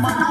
마마.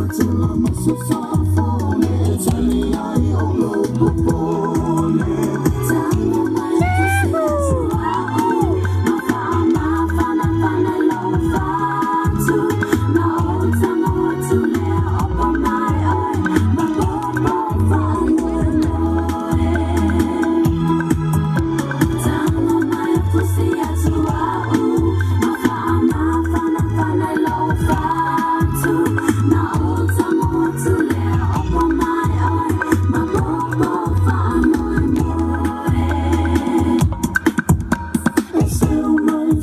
Until I'm not so far from Tell me I don't know before